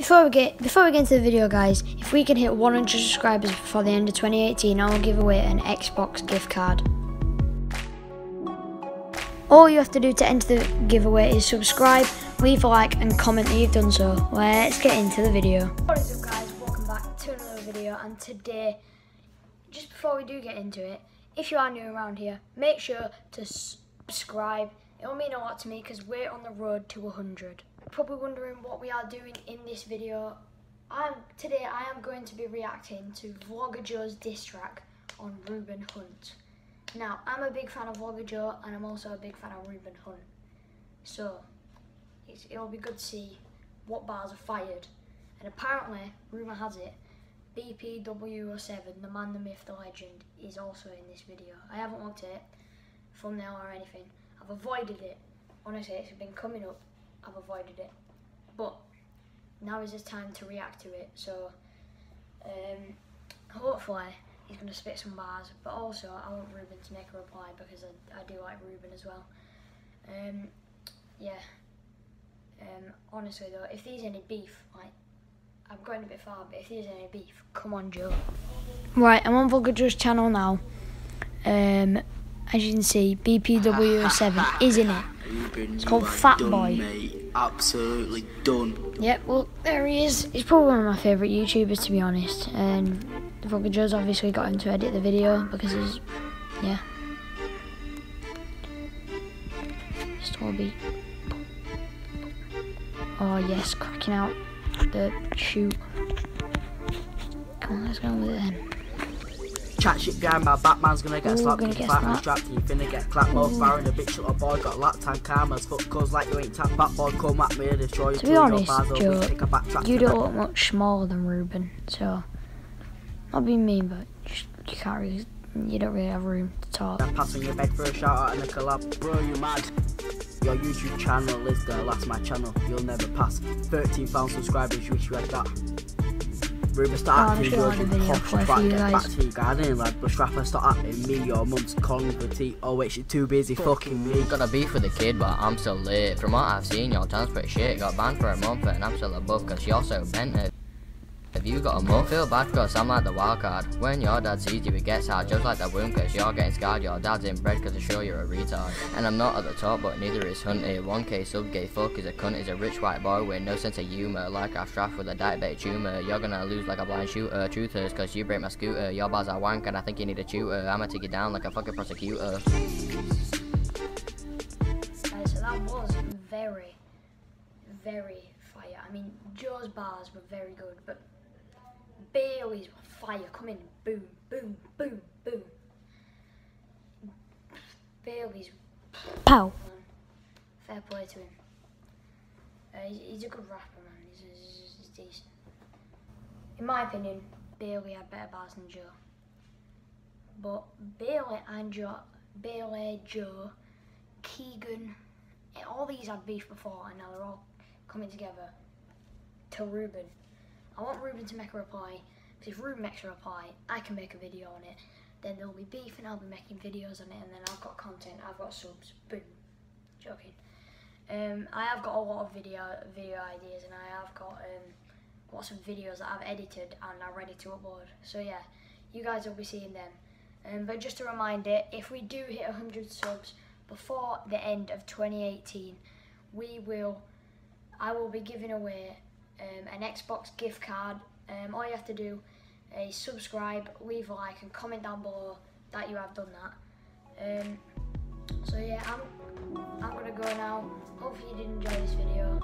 Before we get before we get into the video, guys, if we can hit 100 subscribers before the end of 2018, I will give away an Xbox gift card. All you have to do to enter the giveaway is subscribe, leave a like, and comment that you've done so. Let's get into the video. What is up, guys? Welcome back to another video, and today, just before we do get into it, if you are new around here, make sure to subscribe. It'll mean a lot to me because we're on the road to 100 probably wondering what we are doing in this video. I'm Today I am going to be reacting to Vlogger Joe's diss track on Ruben Hunt. Now, I'm a big fan of Vlogger Joe and I'm also a big fan of Ruben Hunt. So, it'll be good to see what bars are fired. And apparently, rumour has it, BPW07, the man, the myth, the legend, is also in this video. I haven't looked at it, thumbnail or anything. I've avoided it. Honestly, it's been coming up I've avoided it. But now is his time to react to it. So um, hopefully he's going to spit some bars. But also I want Ruben to make a reply because I, I do like Ruben as well. Um, yeah. Um, honestly though, if there's any beef, like I'm going a bit far, but if there's any beef, come on Joe. Right, I'm on Vlogger Joe's channel now. Um, as you can see, BPW7 is in it. It's called Fat done, Boy. Mate. Absolutely done. Yep, well, there he is. He's probably one of my favourite YouTubers, to be honest. And Vlogger Joe's obviously got him to edit the video because he's, yeah. Strawberry. Oh, yes, cracking out the shoot. Come on, let's go with it then. Chat shit behind my back, man's gonna get Ooh, slapped, gonna get slapped. and strapped, you finna get clapped, more firing a bitch little boy, got lap tank karmas, fuck cuz like you ain't tap back boy, come at me, destroy you To be honest, Joe, you don't look much smaller than Ruben, so I'll be mean, but you can't really, you don't really have room to talk. I'm passing your bed for a shout out and a collab. Bro, you mad? Your YouTube channel is the last my channel. You'll never pass. 13,000 subscribers, wish you had that. Ruben, Oh, start I'm acting sure good, I'll you do a video posh for a twat, few get back guys. to your garden, lad. But rapper, start acting me, your mum's calling for tea. Oh wait, she's too busy fucking me. Got a beef with the kid, but I'm still late. From what I've seen, your channel's pretty shit. Got banned for a month, and I'm still above, cause you're so bent. Have you got a mo? Feel bad because I'm like the wild card. When your dad sees you, it gets hard, just like the womb, cause you're getting scarred. Your dad's inbred, cause I sure you're a retard. And I'm not at the top, but neither is Hunty. 1k sub gay fuck is a cunt, is a rich white boy with no sense of humour. Like I've with a diabetic tumour. You're gonna lose like a blind shooter. Truth is, cause you break my scooter. Your bars are wank, and I think you need a tutor. I'ma take you down like a fucking prosecutor. Guys, so that was very, very fire. I mean, Joe's bars were very good, but Bailey's were fire. Come in, boom, boom, boom, boom. Bailey's pow. Fair play to him. Uh, he's, he's a good rapper, man. He's, he's, he's decent. In my opinion, Bailey had better bars than Joe. But Bailey and Joe, Bailey, Joe, Keegan, all these had beef before, and now they're all coming together to Ruben. I want Ruben to make a reply, because if Ruben makes a reply, I can make a video on it. Then there'll be beef, and I'll be making videos on it, and then I've got content, I've got subs. Boom. Joking. Um, I have got a lot of video video ideas, and I have got um, lots of videos that I've edited and are ready to upload. So yeah, you guys will be seeing them. Um, but just a reminder, if we do hit 100 subs before the end of 2018, we will, I will be giving away um, an Xbox gift card. Um, all you have to do is subscribe, leave a like, and comment down below that you have done that. Um, so yeah, I'm, I'm gonna go now. Hopefully you did enjoy this video.